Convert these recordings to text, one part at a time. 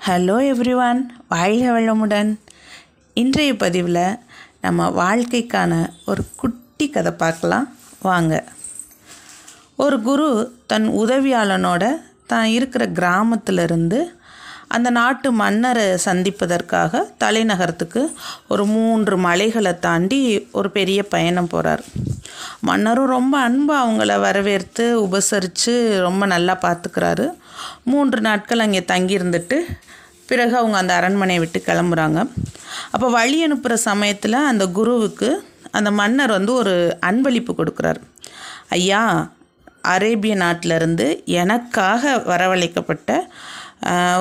Hello everyone வாழ்க வளமுடன். இன்றைய பதிவில் நம்ம வாழ்க்கைக்கான ஒரு குட்டி கதை பார்க்கலாம். வாங்க. ஒரு குரு தன் உதவியாளனோட தான் இருக்கிற கிராமத்திலிருந்து அந்த நாட்டு மன்னரை சந்திப்பதற்காக தலைநகரத்துக்கு ஒரு மூன்று மலைகளை தாண்டி ஒரு பெரிய பயணம் போகிறார் மன்னரும் ரொம்ப அன்பாக அவங்கள வரவேற்று உபசரித்து ரொம்ப நல்லா பார்த்துக்கிறாரு. மூன்று நாட்கள் அங்கே தங்கியிருந்துட்டு பிறகு அவங்க அந்த அரண்மனையை விட்டு கிளம்புறாங்க. அப்போ வழி அனுப்புகிற சமயத்தில் அந்த குருவுக்கு அந்த மன்னர் வந்து ஒரு அன்பளிப்பு கொடுக்குறாரு. ஐயா அரேபிய நாட்டிலிருந்து எனக்காக வரவழைக்கப்பட்ட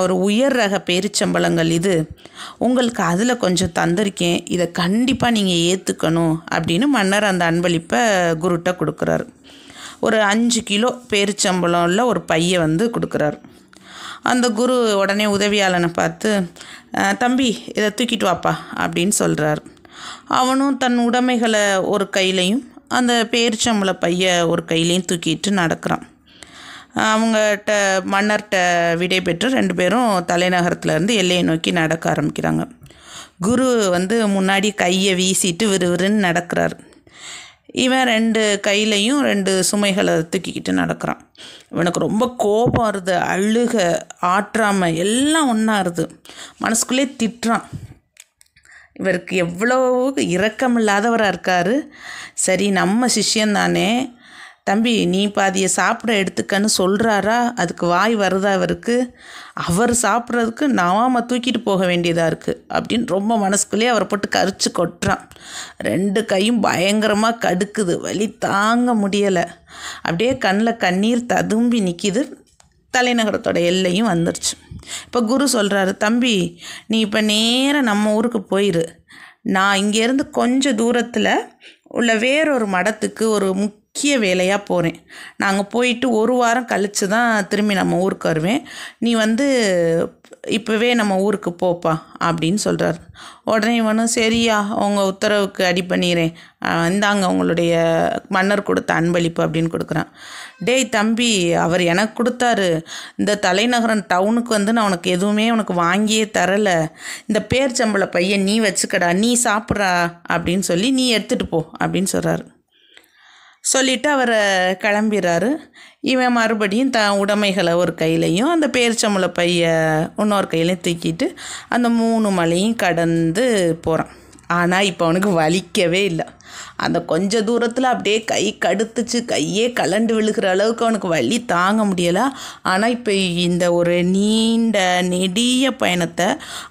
ஒரு உயர் ரக பேரிச்சம்பழங்கள் இது. உங்களுக்கு அதில் கொஞ்சம் தந்திருக்கேன். இதை கண்டிப்பாக நீங்கள் ஏற்றுக்கணும் அப்படின்னு மன்னர் அந்த அன்பளிப்பை குருட்ட கொடுக்குறாரு. ஒரு அஞ்சு கிலோ பேரிச்சம்பழம்ல ஒரு பையை வந்து கொடுக்குறாரு. அந்த குரு உடனே உதவியாளனை பார்த்து தம்பி இதை தூக்கிட்டு வாப்பா அப்படின்னு சொல்கிறார் அவனும் தன் உடைமைகளை ஒரு கையிலையும் அந்த பேரிச்சம்பள பைய ஒரு கையிலையும் தூக்கிட்டு நடக்கிறான். அவங்ககிட்ட மன்னர்கிட்ட விடை பெற்று ரெண்டு பேரும் தலைநகரத்துலேருந்து எல்லையை நோக்கி நடக்க ஆரம்பிக்கிறாங்க. குரு வந்து முன்னாடி கையை வீசிட்டு விறுவிறுன்னு நடக்கிறார். இவன் ரெண்டு கையிலையும் ரெண்டு சுமைகளை தூக்கிக்கிட்டு நடக்கிறான். இவனுக்கு ரொம்ப கோபம் வருது அழுக ஆற்றாமை எல்லாம் ஒன்றா இருது மனசுக்குள்ளே திட்டுறான். இவருக்கு எவ்வளோ இரக்கமில்லாதவராக இருக்கார். சரி நம்ம சிஷ்யந்தானே தம்பி நீ பாதியை சாப்பிட எடுத்துக்கன்னு சொல்கிறாரா அதுக்கு வாய் வருதா அவருக்கு அவர் சாப்பிட்றதுக்கு நாம தூக்கிட்டு போக வேண்டியதாக இருக்குது அப்படின்னு ரொம்ப மனசுக்குள்ளேயே அவரை போட்டு கரிச்சு கொட்டுறான். ரெண்டு கையும் பயங்கரமாக கடுக்குது. வலி தாங்க முடியலை. அப்படியே கண்ணில் கண்ணீர் ததும்பி நிற்கிது தலைநகரத்தோட எல்லையும் வந்துருச்சு. இப்போ குரு சொல்கிறாரு தம்பி நீ இப்போ நேராக நம்ம ஊருக்கு போயிரு. நான் இங்கேருந்து கொஞ்சம் தூரத்தில் உள்ள வேறொரு மடத்துக்கு ஒரு முக்கிய முக்கிய வேலையாக போகிறேன் நாங்கள் போயிட்டு ஒரு வாரம் கழித்து தான் திரும்பி நம்ம ஊருக்கு வருவேன். நீ வந்து இப்போவே நம்ம ஊருக்கு போப்பா அப்படின்னு சொல்கிறார் உடனே இவனும் சரியா உங்கள் உத்தரவுக்கு அடி பண்ணிடுறேன் இந்தாங்க உங்களுடைய மன்னர் கொடுத்த அன்பளிப்பு அப்படின்னு கொடுக்குறான். டேய் தம்பி அவர் எனக்கு கொடுத்தாரு. இந்த தலைநகரம் டவுனுக்கு வந்து நான் உனக்கு எதுவுமே உனக்கு வாங்கியே தரலை. இந்த பேர்ச்சம்பள பையன் நீ வச்சுக்கடா நீ சாப்பிட்றா அப்படின்னு சொல்லி நீ எடுத்துகிட்டு போ அப்படின்னு சொல்கிறாரு சொல்லிவிட்டு அவர் கிளம்பிடுறாரு இவன் மறுபடியும் த உடைமைகளை ஒரு கையிலையும் அந்த பேரிச்சம்பளை பைய இன்னொரு கையிலையும் தூக்கிட்டு அந்த மூணு மலையும் கடந்து போகிறான் ஆனால் இப்போ அவனுக்கு வலிக்கவே இல்லை. அந்த கொஞ்ச தூரத்தில் அப்படியே கை கடுத்துச்சு கையே கலண்டு விழுகிற அளவுக்கு அவனுக்கு வலி தாங்க முடியலை. ஆனால் இப்போ இந்த ஒரு நீண்ட நெடிய பயணத்தை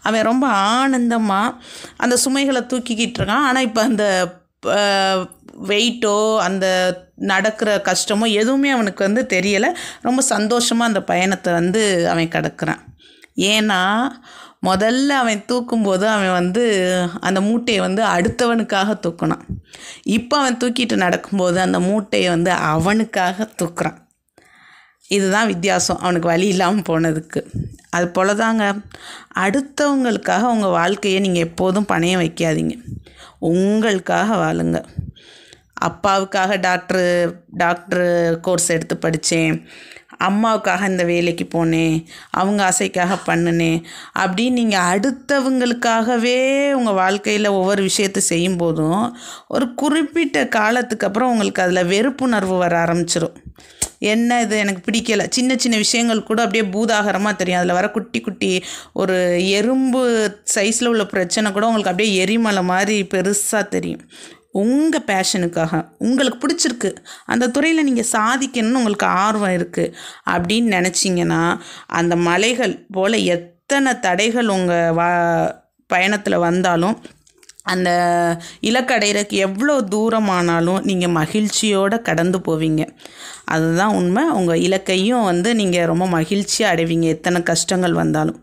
அவன் ரொம்ப ஆனந்தமாக அந்த சுமைகளை தூக்கிக்கிட்டு இருக்கான். ஆனால் இப்போ அந்த வெயிட்டோ அந்த நடக்கிற கஷ்டமோ எதுவுமே அவனுக்கு வந்து தெரியலை. ரொம்ப சந்தோஷமாக அந்த பயணத்தை வந்து அவன் கடக்கிறான். ஏன்னா முதல்ல அவன் தூக்கும்போது அவன் வந்து அந்த மூட்டையை வந்து அடுத்தவனுக்காக தூக்கினான். இப்போ அவன் தூக்கிட்டு நடக்கும்போது அந்த மூட்டையை வந்து அவனுக்காக தூக்குறான். இதுதான் வித்தியாசம். அவனுக்கு வழி இல்லாமல் போனதுக்கு. அது போல தாங்க அடுத்தவங்களுக்காக உங்கள் வாழ்க்கையை நீங்கள் எப்போதும் பணையம் வைக்காதீங்க. உங்களுக்காக வாழுங்க. அப்பாவுக்காக டாக்டரு டாக்டரு கோர்ஸ் எடுத்து படித்தேன் அம்மாவுக்காக இந்த வேலைக்கு போனேன். அவங்க ஆசைக்காக பண்ணினேன். அப்படின்னு நீங்கள் அடுத்தவங்களுக்காகவே உங்கள் வாழ்க்கையில் ஒவ்வொரு விஷயத்தை செய்யும்போதும் ஒரு குறிப்பிட்ட காலத்துக்கு அப்புறம் உங்களுக்கு அதில் வெறுப்புணர்வு வர ஆரம்பிச்சிடும் என்ன இது? எனக்கு பிடிக்கல. சின்ன சின்ன விஷயங்கள் கூட அப்படியே பூதாகரமாக தெரியும். அதில் வர குட்டி குட்டி ஒரு எறும்பு சைஸில் உள்ள பிரச்சனை கூட உங்களுக்கு அப்படியே எரிமலை மாதிரி பெருசாக தெரியும். உங்கள் பேஷனுக்காக உங்களுக்கு பிடிச்சிருக்கு. அந்த துறையில் நீங்கள் சாதிக்கணும்னு உங்களுக்கு ஆர்வம் இருக்குது அப்படின்னு நினச்சிங்கன்னா அந்த மலைகள் போல் எத்தனை தடைகள் உங்கள் வா பயணத்தில் வந்தாலும் அந்த இலக்கடைகிறக்கு எவ்வளோ தூரமானாலும் நீங்கள் மகிழ்ச்சியோடு கடந்து போவீங்க. அதுதான் உண்மை. உங்கள் இலக்கையும் வந்து நீங்கள் ரொம்ப மகிழ்ச்சியாக அடைவீங்க. எத்தனை கஷ்டங்கள் வந்தாலும்.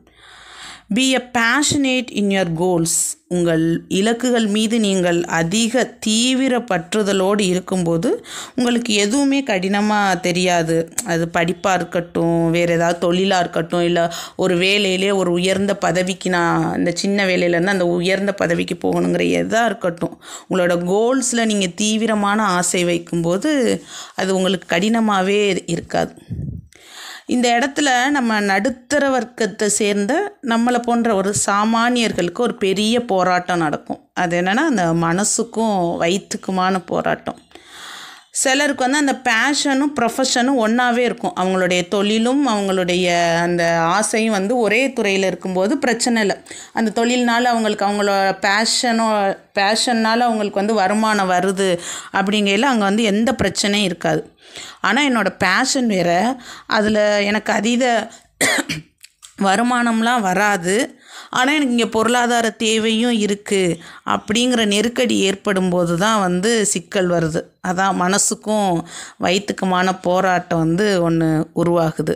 Be a passionate in your goals உங்கள் இலக்குகள் மீது நீங்கள் அதிக தீவிர பற்றுதலோடு இருக்கும்போது உங்களுக்கு எதுவுமே கடினமாக தெரியாது. அது படிப்பாக இருக்கட்டும் வேறு ஏதாவது தொழிலாக இருக்கட்டும் இல்லை ஒரு வேலையிலே ஒரு உயர்ந்த பதவிக்கு நான் இந்த சின்ன வேலையிலேருந்து அந்த உயர்ந்த பதவிக்கு போகணுங்கிற எதாக இருக்கட்டும் உங்களோட கோல்ஸில் நீங்கள் தீவிரமான ஆசை வைக்கும்போது அது உங்களுக்கு கடினமாகவே இருக்காது. இந்த இடத்துல நம்ம நடுத்தர வர்க்கத்தை சேர்ந்த நம்மளை போன்ற ஒரு சாமானியர்களுக்கு ஒரு பெரிய போராட்டம் நடக்கும். அது என்னென்னா அந்த மனசுக்கும் வயிற்றுக்குமான போராட்டம். சிலருக்கு வந்து அந்த பேஷனும் ப்ரொஃபஷனும் ஒன்றாவே இருக்கும். அவங்களுடைய தொழிலும் அவங்களுடைய அந்த ஆசையும் வந்து ஒரே துறையில் இருக்கும்போது பிரச்சனை இல்லை. அந்த தொழில்னால அவங்களுக்கு அவங்களோட பேஷனோ பேஷன்னால் அவங்களுக்கு வந்து வருமானம் வருது அப்படிங்கையில் அங்கே வந்து எந்த பிரச்சனையும் இருக்காது. ஆனால் என்னோடய பேஷன் வேறு. அதில் எனக்கு அதீத வருமானம்லாம் வராது. ஆனால் எனக்கு இங்கே பொருளாதார தேவையும் இருக்குது அப்படிங்கிற நெருக்கடி ஏற்படும் போது தான் வந்து சிக்கல் வருது. அதான் மனசுக்கும் வயிற்றுக்குமான போராட்டம் வந்து ஒன்று உருவாகுது.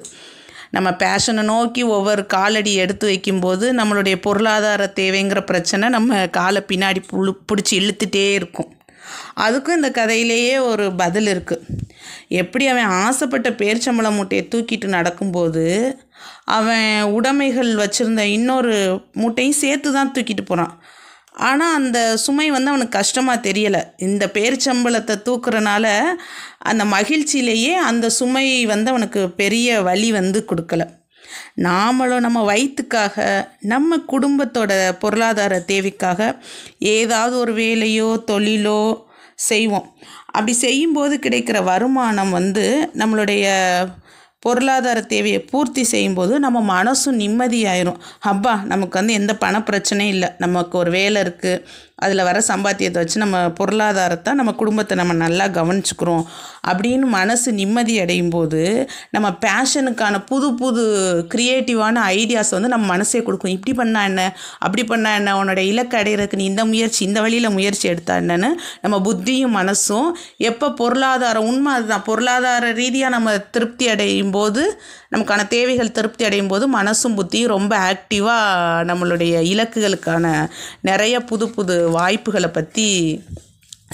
நம்ம பேஷனை நோக்கி ஒவ்வொரு காலடி எடுத்து வைக்கும்போது நம்மளுடைய பொருளாதார தேவைங்கிற பிரச்சனை நம்ம காலை பின்னாடி புழு பிடிச்சி இழுத்துட்டே இருக்கும். அதுக்கும் இந்த கதையிலேயே ஒரு பதில் இருக்குது எப்படி அவன் ஆசைப்பட்ட பேர்ச்சம்பளம் மூட்டையை தூக்கிட்டு நடக்கும்போது அவன் உடைமைகள் வச்சுருந்த இன்னொரு மூட்டையும் சேர்த்து தான் தூக்கிட்டு போகிறான் ஆனால் அந்த சுமை வந்து அவனுக்கு கஷ்டமாக தெரியலை. இந்த பேர்ச்சம்பளத்தை தூக்குறனால அந்த மகிழ்ச்சியிலேயே அந்த சுமை வந்து அவனுக்கு பெரிய வலி வந்து கொடுக்கல. நாமளும் நம்ம வயிற்றுக்காக நம்ம குடும்பத்தோட பொருளாதார தேவைக்காக ஏதாவது ஒரு வேலையோ தொழிலோ செய்வோம். அப்படி செய்யும்போது கிடைக்கிற வருமானம் வந்து நம்மளுடைய பொருளாதார தேவையை பூர்த்தி செய்யும்போது நம்ம மனசும் நிம்மதியாயிரும். அப்பா நமக்கு வந்து எந்த பண பிரச்சனையும் இல்லை. நமக்கு ஒரு வேலை இருக்குது அதில் வர சம்பாத்தியத்தை வச்சு நம்ம பொருளாதாரத்தை நம்ம குடும்பத்தை நம்ம நல்லா கவனிச்சுக்கிறோம். அப்படின்னு மனசு நிம்மதி அடையும் போது நம்ம பேஷனுக்கான புது புது க்ரியேட்டிவான ஐடியாஸ் வந்து நம்ம மனசே கொடுக்கும். இப்படி பண்ணா என்ன? அப்படி பண்ணா என்ன? உன்னோட இலக்கு அடையிறதுக்கு நீ இந்த முயற்சி இந்த வழியில் முயற்சி எடுத்தா என்னன்னு நம்ம புத்தியும் மனசும் எப்போ பொருளாதாரம் உண்மை அதுதான். பொருளாதார ரீதியாக நம்ம திருப்தி அடையும் போது நமக்கான தேவைகள் திருப்தி அடையும் போது மனசும் புத்தியும் ரொம்ப ஆக்டிவாக நம்மளுடைய இலக்குகளுக்கான நிறைய புது புது வாய்ப்புகளை பற்றி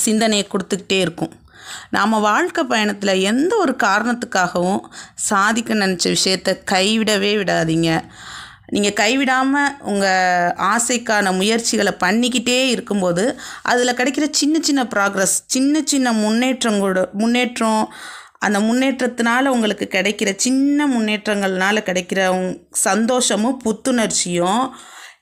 சிந்தனையை கொடுத்துக்கிட்டே இருக்கும். நாம் வாழ்க்கை பயணத்தில் எந்த ஒரு காரணத்துக்காகவும் சாதிக்க நினச்ச விஷயத்த கைவிடவே விடாதீங்க. நீங்கள் கைவிடாமல் உங்கள் ஆசைக்கான முயற்சிகளை பண்ணிக்கிட்டே இருக்கும்போது அதில் கிடைக்கிற சின்ன சின்ன ப்ராக்ரஸ் சின்ன சின்ன முன்னேற்றம் கூட முன்னேற்றம் அந்த முன்னேற்றத்தினால உங்களுக்கு கிடைக்கிற சின்ன முன்னேற்றங்கள்னால கிடைக்கிற உங் சந்தோஷமும் புத்துணர்ச்சியும்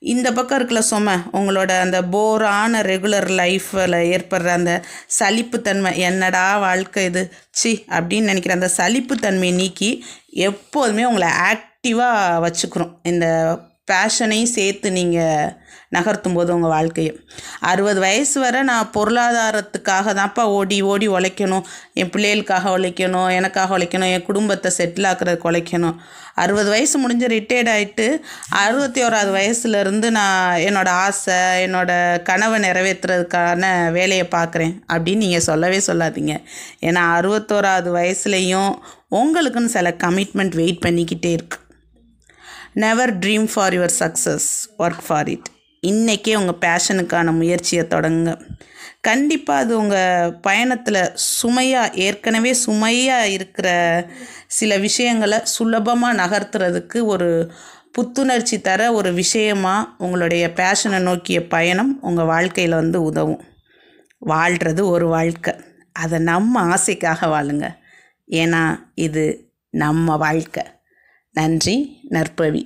இந்த பக்கம் இருக்கல சும உங்களோட அந்த போரான ரெகுலர் லைஃப்பில் ஏற்படுற அந்த சலிப்புத்தன்மை என்னடா வாழ்க்கை இது? சி அப்படின்னு நினைக்கிற அந்த சலிப்புத்தன்மையை நீக்கி எப்போதுமே உங்களை ஆக்டிவாக வச்சுக்கிறோம் இந்த பேஷனையும் சேர்த்து நீங்கள் நகர்த்தும் போது உங்கள் வாழ்க்கையை. அறுபது வயசு வரை நான் பொருளாதாரத்துக்காக தான்ப்பா ஓடி ஓடி உழைக்கணும். என் பிள்ளைகளுக்காக உழைக்கணும் எனக்காக உழைக்கணும் என் குடும்பத்தை செட்டில் ஆக்குறதுக்கு உழைக்கணும். அறுபது வயசு முடிஞ்சு ரிட்டையர்ட் ஆகிட்டு அறுபத்தி ஓராவது வயசுலேருந்து நான் என்னோடய ஆசை என்னோடய கனவை நிறைவேற்றுறதுக்கான வேலையை பார்க்குறேன். அப்படின்னு நீங்கள் சொல்லவே சொல்லாதீங்க. ஏன்னா அறுபத்தோராவது வயசுலேயும் உங்களுக்குன்னு சில கமிட்மெண்ட் வெயிட் பண்ணிக்கிட்டே இருக்குது never dream for your success work for it இன்றைக்கே உங்கள் பேஷனுக்கான முயற்சியை தொடங்குங்க. கண்டிப்பாக அது உங்கள் பயணத்தில் சுமையாக ஏற்கனவே சுமையாக இருக்கிற சில விஷயங்களை சுலபமாக நகர்த்துறதுக்கு ஒரு புத்துணர்ச்சி தர ஒரு விஷயமாக உங்களுடைய பேஷனை நோக்கிய பயணம் உங்கள் வாழ்க்கையில் வந்து உதவும். வாழ்கிறது ஒரு வாழ்க்கை. அதை நம்ம ஆசைக்காக வாழுங்க. ஏன்னா இது நம்ம வாழ்க்கை. நன்றி நற்பவி.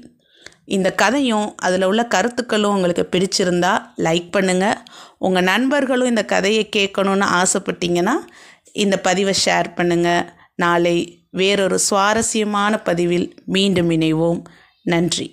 இந்த கதையும் அதில் உள்ள கருத்துக்களும் உங்களுக்கு பிடிச்சிருந்தா லைக் பண்ணுங்கள் உங்கள் நண்பர்களும் இந்த கதையை கேட்கணுன்னு ஆசைப்பட்டீங்கன்னா இந்த பதிவை ஷேர் பண்ணுங்கள் நாளை வேறொரு சுவாரஸ்யமான பதிவில் மீண்டும் இணைவோம். நன்றி.